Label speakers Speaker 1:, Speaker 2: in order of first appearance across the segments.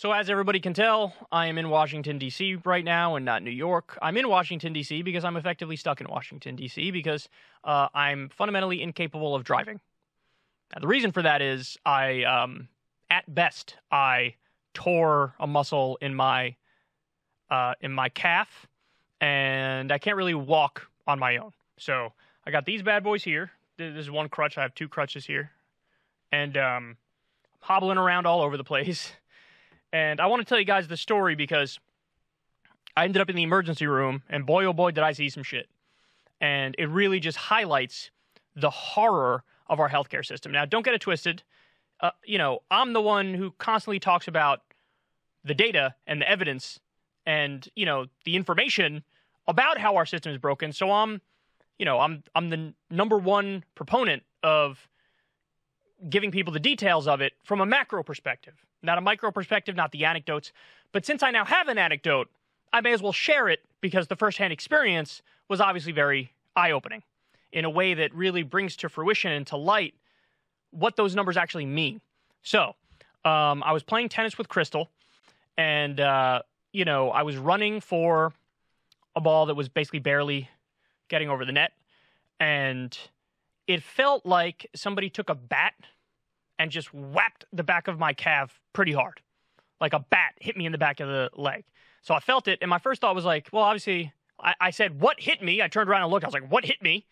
Speaker 1: So, as everybody can tell, I am in Washington, D.C. right now and not New York. I'm in Washington, D.C. because I'm effectively stuck in Washington, D.C. because uh, I'm fundamentally incapable of driving. Now, the reason for that is I, um, at best, I tore a muscle in my uh, in my calf, and I can't really walk on my own. So I got these bad boys here. This is one crutch. I have two crutches here, and um, I'm hobbling around all over the place. And I want to tell you guys the story because I ended up in the emergency room, and boy, oh boy, did I see some shit. And it really just highlights the horror of our healthcare system. Now, don't get it twisted. Uh, you know, I'm the one who constantly talks about the data and the evidence and, you know, the information about how our system is broken. So I'm, you know, I'm I'm the number one proponent of giving people the details of it from a macro perspective, not a micro perspective, not the anecdotes. But since I now have an anecdote, I may as well share it because the firsthand experience was obviously very eye opening in a way that really brings to fruition and to light what those numbers actually mean. So, um, I was playing tennis with Krystal, and, uh, you know, I was running for a ball that was basically barely getting over the net. And it felt like somebody took a bat and just whacked the back of my calf pretty hard. Like a bat hit me in the back of the leg. So I felt it, and my first thought was like, well, obviously, I, I said, what hit me? I turned around and looked. I was like, what hit me?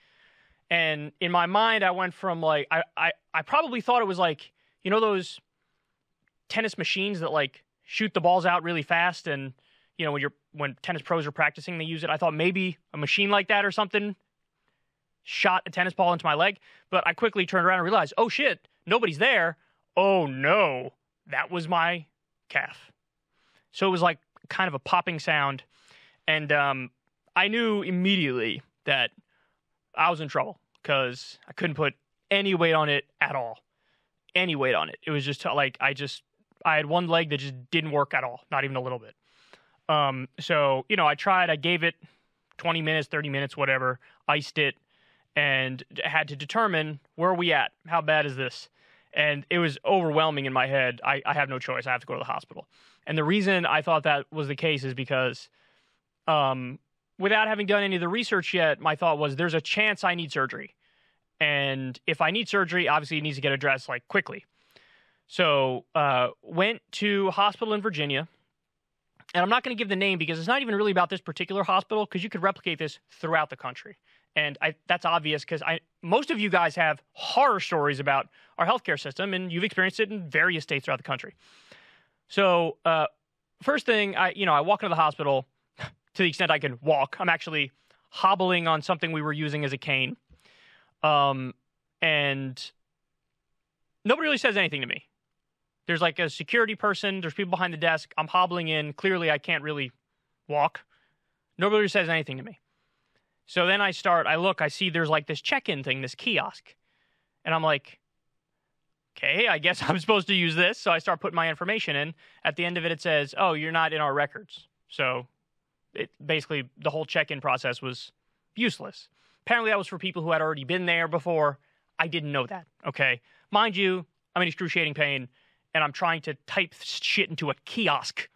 Speaker 1: And in my mind, I went from like, I, I, I probably thought it was like, you know, those tennis machines that like shoot the balls out really fast and you know when you're when tennis pros are practicing they use it i thought maybe a machine like that or something shot a tennis ball into my leg, but I quickly turned around and realized, oh shit, nobody's there. Oh no, that was my calf. So it was like kind of a popping sound. And um, I knew immediately that I was in trouble because I couldn't put any weight on it at all. Any weight on it. It was just like I just, I had one leg that just didn't work at all, not even a little bit. Um, so, you know, I tried, I gave it 20 minutes, 30 minutes, whatever, iced it, and had to determine where are we at? How bad is this? And it was overwhelming in my head. I, I have no choice. I have to go to the hospital. And the reason I thought that was the case is because, um, without having done any of the research yet, my thought was there's a chance I need surgery. And if I need surgery, obviously it needs to get addressed like quickly. So uh, went to hospital in Virginia. And I'm not going to give the name because it's not even really about this particular hospital because you could replicate this throughout the country and I, that's obvious because I most of you guys have horror stories about our healthcare system, and you've experienced it in various states throughout the country. So, uh, first thing, I you know I walk into the hospital to the extent I can walk. I'm actually hobbling on something we were using as a cane, um, and nobody really says anything to me. There's like a security person. There's people behind the desk. I'm hobbling in. Clearly, I can't really walk. Nobody really says anything to me. So then I start, I look, I see there's like this check in thing, this kiosk. And I'm like, okay, I guess I'm supposed to use this. So I start putting my information in. At the end of it, it says, oh, you're not in our records. So it basically, the whole check in process was useless. Apparently, that was for people who had already been there before. I didn't know that. Okay. Mind you, I'm in excruciating pain and I'm trying to type shit into a kiosk.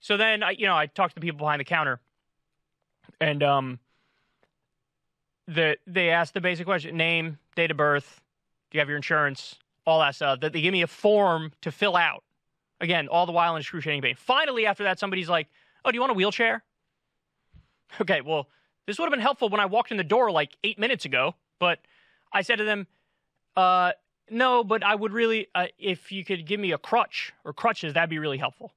Speaker 1: So then I, you know, I talk to the people behind the counter and um, the they asked the basic question: name, date of birth, do you have your insurance, all that stuff. That they give me a form to fill out. Again, all the while in excruciating pain. Finally, after that, somebody's like, "Oh, do you want a wheelchair?" Okay, well, this would have been helpful when I walked in the door like eight minutes ago, but I said to them, uh, "No, but I would really, uh, if you could give me a crutch or crutches, that'd be really helpful."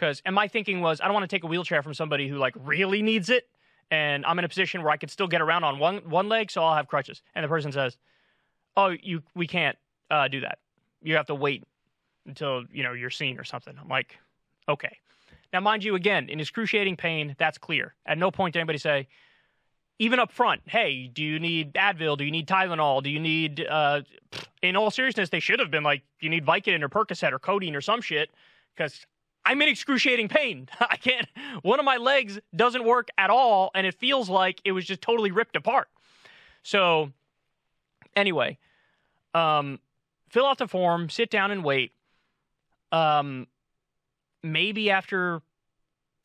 Speaker 1: Because, and my thinking was, I don't want to take a wheelchair from somebody who like really needs it, and I'm in a position where I could still get around on one one leg, so I'll have crutches. And the person says, "Oh, you we can't uh, do that. You have to wait until you know you're seen or something." I'm like, "Okay." Now, mind you, again, in excruciating pain, that's clear. At no point did anybody say, even up front, hey, do you need Advil? Do you need Tylenol? Do you need, uh, in all seriousness, they should have been like, you need Vicodin or Percocet or codeine or some shit, because I'm in excruciating pain. I can't, one of my legs doesn't work at all, and it feels like it was just totally ripped apart. So, anyway, um, fill out the form, sit down and wait. Um, maybe after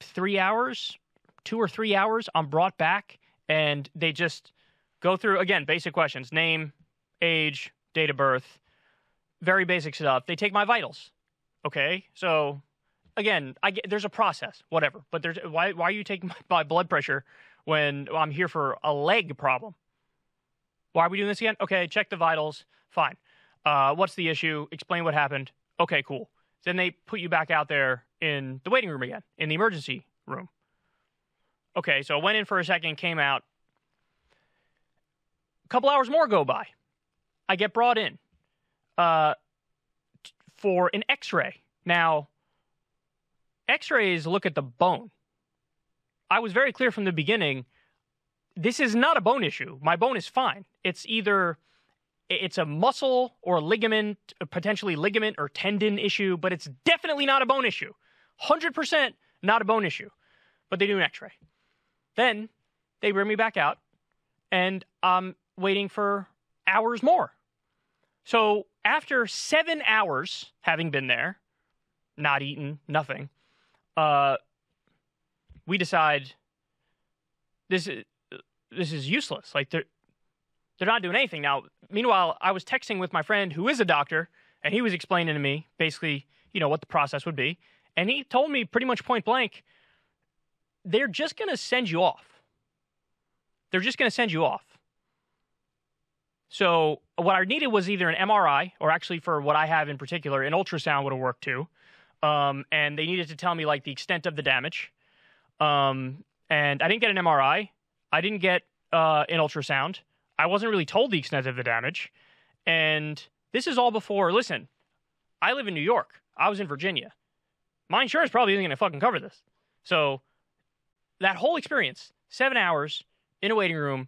Speaker 1: three hours, two or three hours, I'm brought back and they just go through again basic questions: name, age, date of birth, very basic stuff. They take my vitals. Okay, so again, I get there's a process, whatever. But there's why why are you taking my, my blood pressure when I'm here for a leg problem? Why are we doing this again? Okay, check the vitals. Fine. Uh, what's the issue? Explain what happened. Okay, cool. Then they put you back out there in the waiting room again, in the emergency room. Okay, so I went in for a second, came out. A couple hours more go by. I get brought in uh, for an x ray. Now, x rays look at the bone. I was very clear from the beginning this is not a bone issue. My bone is fine. It's either it's a muscle or a ligament, potentially ligament or tendon issue, but it's definitely not a bone issue. 100% not a bone issue. But they do an x ray. Then they bring me back out, and I'm waiting for hours more. So after seven hours having been there, not eaten, nothing, uh, we decide this is this is useless. Like they're they're not doing anything now. Meanwhile, I was texting with my friend who is a doctor, and he was explaining to me basically, you know, what the process would be, and he told me pretty much point blank, they're just going to send you off. They're just going to send you off. So what I needed was either an MRI, or actually for what I have in particular, an ultrasound would have worked too. Um, and they needed to tell me like the extent of the damage. Um, and I didn't get an MRI. I didn't get uh, an ultrasound. I wasn't really told the extent of the damage. And this is all before, listen, I live in New York. I was in Virginia. My insurance probably isn't going to fucking cover this. So that whole experience, seven hours in a waiting room,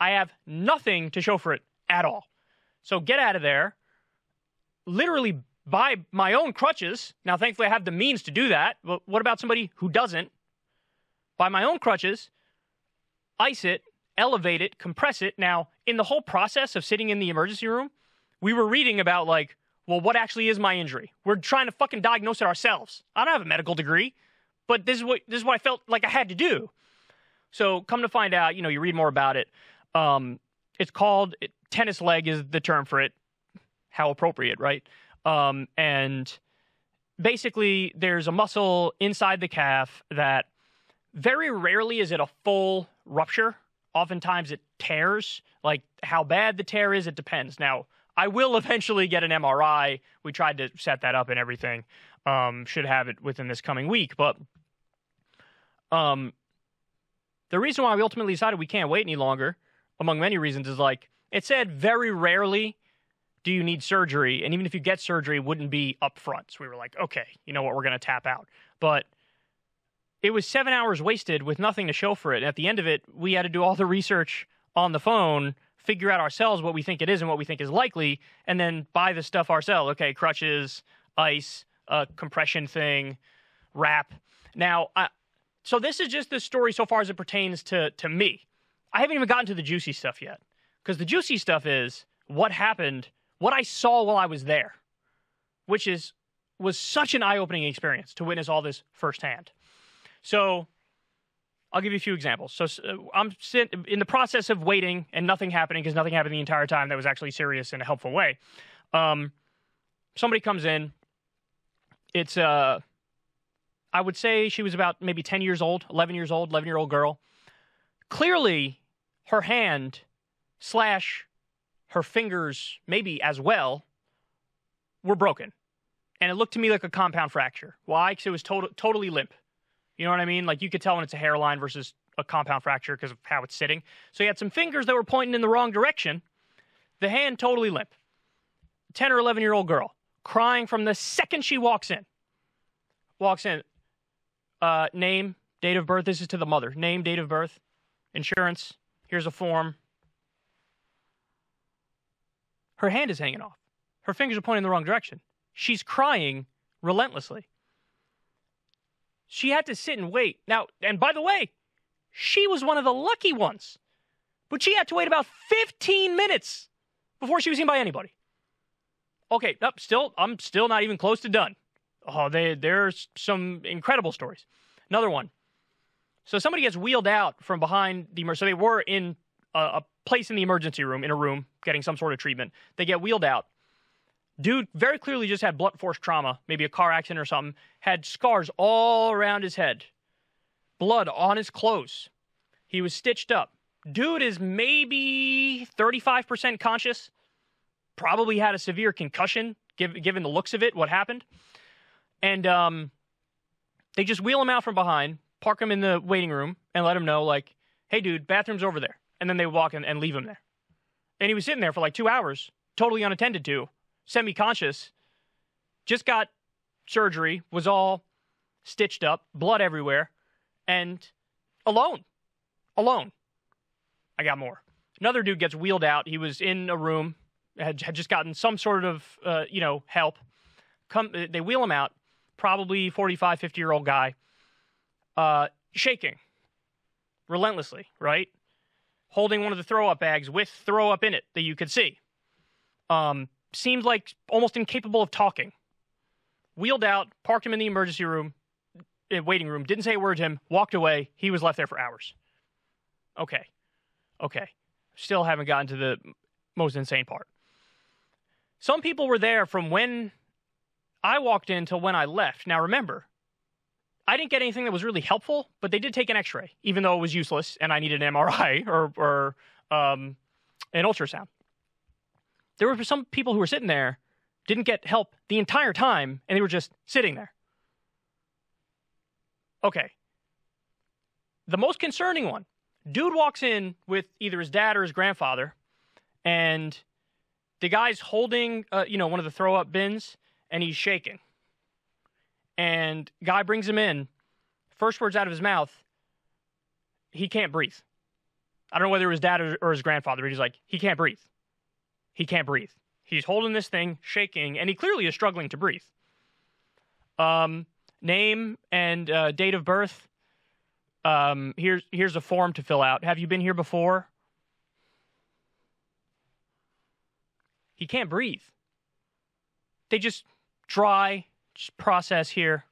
Speaker 1: I have nothing to show for it at all. So get out of there. Literally buy my own crutches. Now, thankfully, I have the means to do that. But what about somebody who doesn't? Buy my own crutches, ice it, elevate it, compress it. Now, in the whole process of sitting in the emergency room, we were reading about, like, well, what actually is my injury? We're trying to fucking diagnose it ourselves. I don't have a medical degree, but this is what this is what I felt like I had to do. So, come to find out, you know, you read more about it. Um, it's called tennis leg is the term for it. How appropriate, right? Um, and basically, there's a muscle inside the calf that very rarely is it a full rupture. Oftentimes it tears. Like how bad the tear is, it depends. Now, I will eventually get an MRI. We tried to set that up and everything. Um, should have it within this coming week. But um, the reason why we ultimately decided we can't wait any longer, among many reasons, is like it said very rarely do you need surgery. And even if you get surgery, it wouldn't be upfront. So we were like, okay, you know what, we're going to tap out. But it was seven hours wasted with nothing to show for it. And at the end of it, we had to do all the research on the phone, figure out ourselves what we think it is and what we think is likely, and then buy the stuff ourselves. Okay, crutches, ice, a compression thing, wrap. Now, I, so this is just the story so far as it pertains to to me. I haven't even gotten to the juicy stuff yet, because the juicy stuff is what happened, what I saw while I was there, which is was such an eye-opening experience to witness all this firsthand. So I'll give you a few examples. So uh, I'm in the process of waiting and nothing happening because nothing happened the entire time that was actually serious in a helpful way. Um, somebody comes in. It's uh, I would say she was about maybe 10 years old, 11 years old, 11 year old girl. Clearly, her hand slash her fingers, maybe as well, were broken. And it looked to me like a compound fracture. Why? Because it was to- totally limp. You know what I mean? Like you could tell when it's a hairline versus a compound fracture because of how it's sitting. So he had some fingers that were pointing in the wrong direction. The hand totally limp. 10 or 11 year old girl crying from the second she walks in. Walks in. Uh, name, date of birth. This is to the mother. Name, date of birth, insurance. Here's a form. Her hand is hanging off. Her fingers are pointing in the wrong direction. She's crying relentlessly. She had to sit and wait. Now, and by the way, she was one of the lucky ones. But she had to wait about 15 minutes before she was seen by anybody. Okay, nope, still, I'm still not even close to done. Oh, they, there's some incredible stories. Another one. So somebody gets wheeled out from behind the. So they were in a, a place in the emergency room, in a room, getting some sort of treatment. They get wheeled out. Dude very clearly just had blunt force trauma, maybe a car accident or something, had scars all around his head, blood on his clothes. He was stitched up. Dude is maybe 35% conscious, probably had a severe concussion, given the looks of it, what happened. And um, they just wheel him out from behind, park him in the waiting room, and let him know, like, hey, dude, bathroom's over there. And then they walk in and leave him there. And he was sitting there for like two hours, totally unattended to, semi conscious, just got surgery, was all stitched up, blood everywhere, and alone. Alone. I got more. Another dude gets wheeled out. He was in a room, had, had just gotten some sort of, uh, you know, help. Come, they wheel him out, probably 45, 50 year old guy, uh, shaking relentlessly, right? Holding one of the throw up bags with throw up in it that you could see. Um, seemed like almost incapable of talking. Wheeled out, parked him in the emergency room, eh, waiting room, didn't say a word to him, walked away. He was left there for hours. Okay. Okay. Still haven't gotten to the most insane part. Some people were there from when I walked in till when I left. Now remember, I didn't get anything that was really helpful, but they did take an X-ray, even though it was useless and I needed an MRI or, or um, an ultrasound. There were some people who were sitting there, didn't get help the entire time, and they were just sitting there. Okay. The most concerning one dude walks in with either his dad or his grandfather, and the guy's holding, uh, you know, one of the throw up bins, and he's shaking. And guy brings him in. First words out of his mouth, he can't breathe. I don't know whether it was dad or, or his grandfather, but he's like, he can't breathe. He can't breathe. He's holding this thing, shaking, and he clearly is struggling to breathe. Um, name and uh, date of birth. Um, here's here's a form to fill out. Have you been here before? He can't breathe. They just just process here.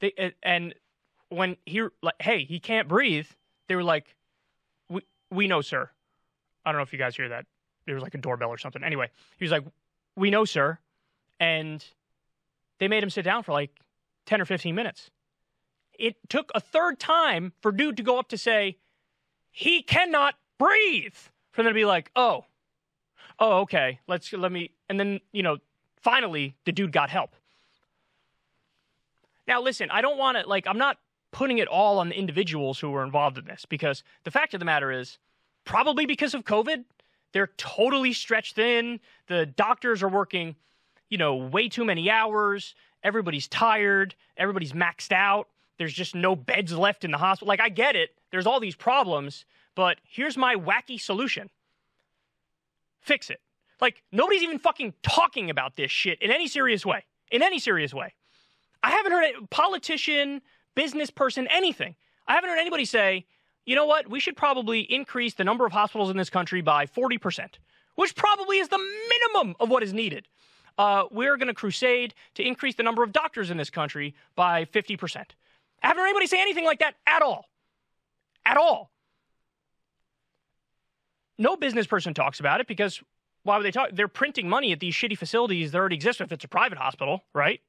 Speaker 1: They and when he like, hey, he can't breathe. They were like, we we know, sir. I don't know if you guys hear that. There was like a doorbell or something. Anyway, he was like, we know, sir, and they made him sit down for like ten or fifteen minutes. It took a third time for dude to go up to say, he cannot breathe. For them to be like, oh, oh, okay, let's let me, and then you know finally, the dude got help. Now, listen, I don't want to, like, I'm not putting it all on the individuals who were involved in this because the fact of the matter is, probably because of COVID, they're totally stretched thin. The doctors are working, you know, way too many hours. Everybody's tired. Everybody's maxed out. There's just no beds left in the hospital. Like, I get it. There's all these problems, but here's my wacky solution fix it. Like, nobody's even fucking talking about this shit in any serious way. In any serious way. I haven't heard a politician, business person, anything. I haven't heard anybody say, you know what, we should probably increase the number of hospitals in this country by 40%, which probably is the minimum of what is needed. Uh, we're going to crusade to increase the number of doctors in this country by 50%. I haven't heard anybody say anything like that at all. At all. No business person talks about it because why would they talk? They're printing money at these shitty facilities that already exist if it's a private hospital, right?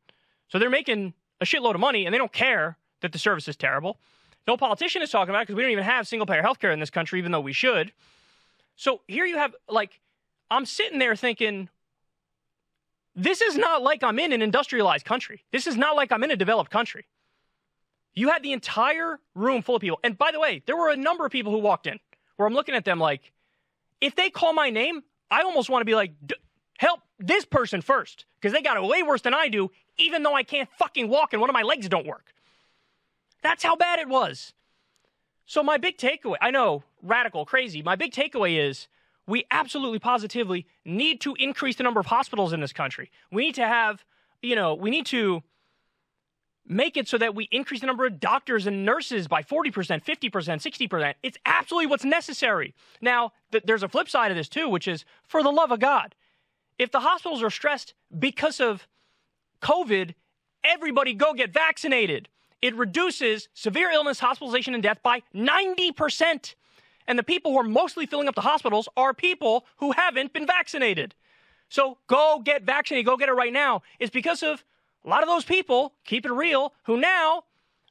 Speaker 1: So they're making a shitload of money and they don't care that the service is terrible. No politician is talking about it because we don't even have single payer healthcare in this country, even though we should. So here you have, like, I'm sitting there thinking, this is not like I'm in an industrialized country. This is not like I'm in a developed country. You had the entire room full of people. And by the way, there were a number of people who walked in where I'm looking at them like, if they call my name, I almost want to be like, help this person first because they got it way worse than I do, even though I can't fucking walk and one of my legs don't work. That's how bad it was. So, my big takeaway I know, radical, crazy. My big takeaway is we absolutely positively need to increase the number of hospitals in this country. We need to have, you know, we need to make it so that we increase the number of doctors and nurses by 40%, 50%, 60%. It's absolutely what's necessary. Now, th- there's a flip side of this too, which is for the love of God, if the hospitals are stressed because of COVID, everybody go get vaccinated. It reduces severe illness, hospitalization, and death by 90%. And the people who are mostly filling up the hospitals are people who haven't been vaccinated. So go get vaccinated, go get it right now. It's because of a lot of those people, keep it real, who now,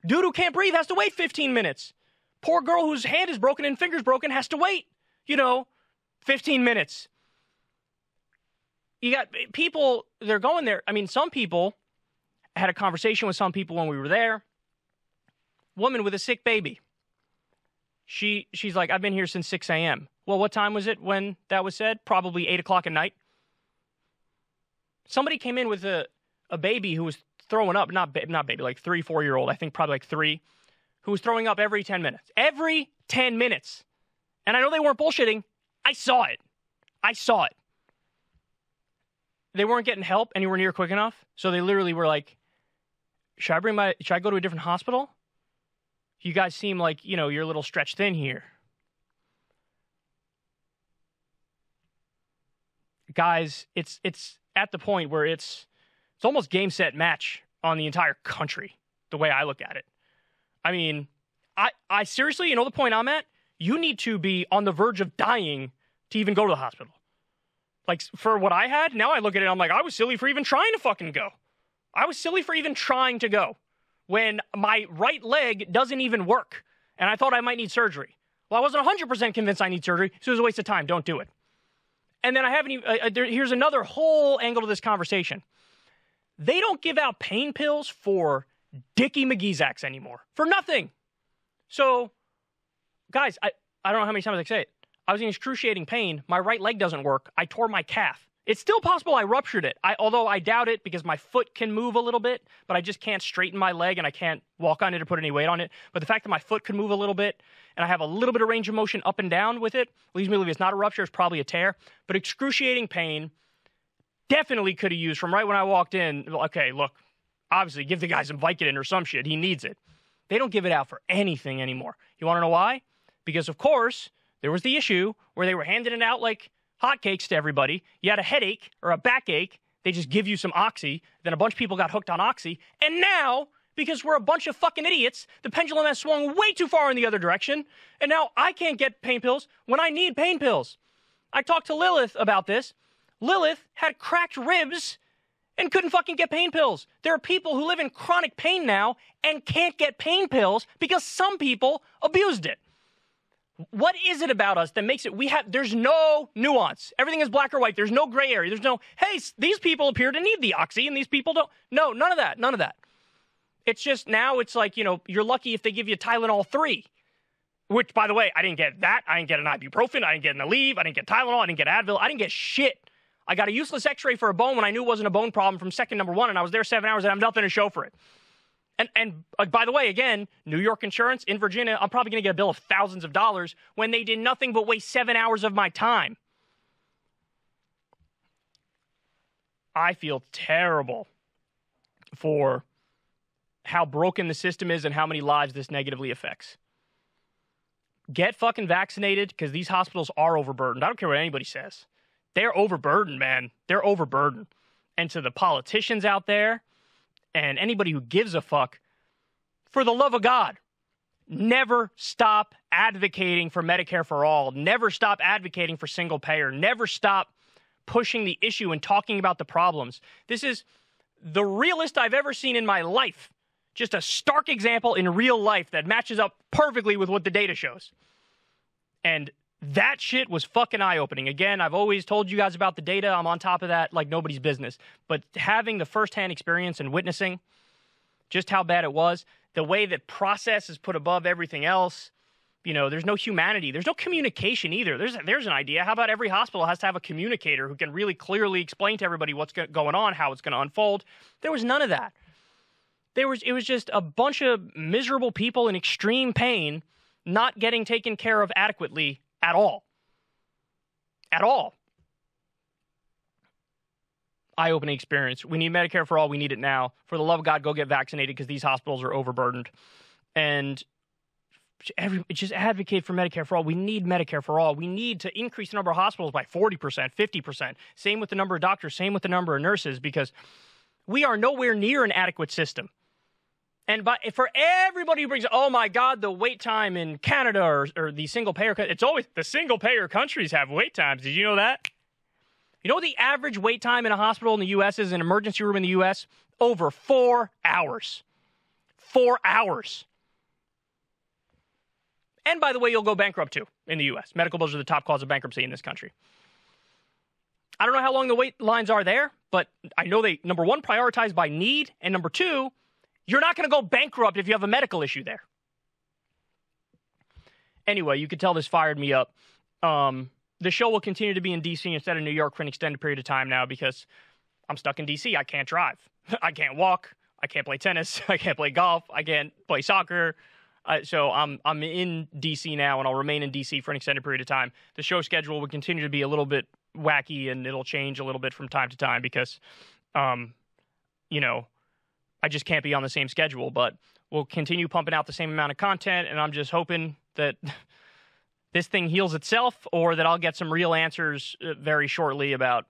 Speaker 1: dude who can't breathe has to wait 15 minutes. Poor girl whose hand is broken and fingers broken has to wait, you know, 15 minutes. You got people, they're going there. I mean, some people had a conversation with some people when we were there. Woman with a sick baby. She she's like, I've been here since 6 a.m. Well, what time was it when that was said? Probably eight o'clock at night. Somebody came in with a, a baby who was throwing up, not not baby, like three, four year old, I think probably like three, who was throwing up every 10 minutes. Every 10 minutes. And I know they weren't bullshitting. I saw it. I saw it. They weren't getting help anywhere near quick enough. So they literally were like, should I bring my should I go to a different hospital? You guys seem like, you know, you're a little stretched thin here. Guys, it's it's at the point where it's it's almost game set match on the entire country, the way I look at it. I mean, I I seriously, you know the point I'm at? You need to be on the verge of dying to even go to the hospital. Like for what I had, now I look at it, I'm like, I was silly for even trying to fucking go. I was silly for even trying to go when my right leg doesn't even work and I thought I might need surgery. Well, I wasn't 100% convinced I need surgery, so it was a waste of time. Don't do it. And then I haven't even, uh, uh, there, here's another whole angle to this conversation. They don't give out pain pills for Dickie McGeezax anymore, for nothing. So, guys, I, I don't know how many times I say it. I was in excruciating pain. My right leg doesn't work. I tore my calf. It's still possible I ruptured it, I, although I doubt it because my foot can move a little bit, but I just can't straighten my leg and I can't walk on it or put any weight on it. But the fact that my foot can move a little bit and I have a little bit of range of motion up and down with it leads me believe it's not a rupture, it's probably a tear. But excruciating pain definitely could have used from right when I walked in. Okay, look, obviously give the guy some Vicodin or some shit. He needs it. They don't give it out for anything anymore. You want to know why? Because, of course, there was the issue where they were handing it out like hotcakes to everybody. You had a headache or a backache, they just give you some oxy. Then a bunch of people got hooked on oxy. And now, because we're a bunch of fucking idiots, the pendulum has swung way too far in the other direction. And now I can't get pain pills when I need pain pills. I talked to Lilith about this. Lilith had cracked ribs and couldn't fucking get pain pills. There are people who live in chronic pain now and can't get pain pills because some people abused it. What is it about us that makes it we have there's no nuance. Everything is black or white. There's no gray area. There's no, hey, these people appear to need the oxy and these people don't. No, none of that. None of that. It's just now it's like, you know, you're lucky if they give you Tylenol 3. Which by the way, I didn't get that. I didn't get an ibuprofen, I didn't get an Aleve, I didn't get Tylenol, I didn't get Advil, I didn't get shit. I got a useless x-ray for a bone when I knew it wasn't a bone problem from second number 1 and I was there 7 hours and I have nothing to show for it. And, and uh, by the way, again, New York insurance in Virginia, I'm probably going to get a bill of thousands of dollars when they did nothing but waste seven hours of my time. I feel terrible for how broken the system is and how many lives this negatively affects. Get fucking vaccinated because these hospitals are overburdened. I don't care what anybody says. They're overburdened, man. They're overburdened. And to the politicians out there, and anybody who gives a fuck, for the love of God, never stop advocating for Medicare for all. Never stop advocating for single payer. Never stop pushing the issue and talking about the problems. This is the realest I've ever seen in my life. Just a stark example in real life that matches up perfectly with what the data shows. And that shit was fucking eye opening. Again, I've always told you guys about the data. I'm on top of that like nobody's business. But having the firsthand experience and witnessing just how bad it was, the way that process is put above everything else, you know, there's no humanity. There's no communication either. There's there's an idea. How about every hospital has to have a communicator who can really clearly explain to everybody what's going on, how it's going to unfold? There was none of that. There was it was just a bunch of miserable people in extreme pain not getting taken care of adequately at all. At all. Eye opening experience. We need Medicare for all. We need it now. For the love of God, go get vaccinated because these hospitals are overburdened. And every, just advocate for Medicare for all. We need Medicare for all. We need to increase the number of hospitals by 40%, 50%. Same with the number of doctors, same with the number of nurses because we are nowhere near an adequate system. And by, for everybody who brings, oh my God, the wait time in Canada or, or the single payer, it's always the single payer countries have wait times. Did you know that? You know the average wait time in a hospital in the U.S. is an emergency room in the U.S. over four hours. Four hours. And by the way, you'll go bankrupt too in the U.S. Medical bills are the top cause of bankruptcy in this country. I don't know how long the wait lines are there, but I know they, number one, prioritize by need, and number two, you're not going to go bankrupt if you have a medical issue there. Anyway, you could tell this fired me up. Um, the show will continue to be in DC instead of New York for an extended period of time now because I'm stuck in DC. I can't drive. I can't walk. I can't play tennis. I can't play golf. I can't play soccer. Uh, so I'm I'm in DC now, and I'll remain in DC for an extended period of time. The show schedule will continue to be a little bit wacky, and it'll change a little bit from time to time because, um, you know, I just can't be on the same schedule. But we'll continue pumping out the same amount of content, and I'm just hoping that this thing heals itself, or that I'll get some real answers uh, very shortly about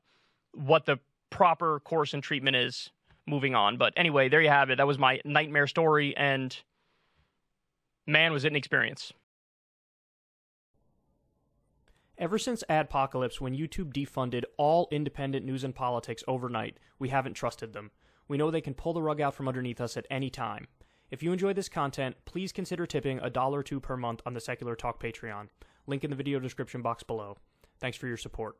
Speaker 1: what the proper course and treatment is moving on. But anyway, there you have it. That was my nightmare story, and man, was it an experience. Ever since Adpocalypse, when YouTube defunded all independent news and politics overnight, we haven't trusted them. We know they can pull the rug out from underneath us at any time. If you enjoy this content, please consider tipping a dollar or two per month on the Secular Talk Patreon. Link in the video description box below. Thanks for your support.